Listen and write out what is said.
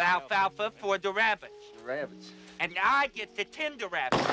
Alfalfa for the rabbits. The rabbits. And I get the tender rabbits.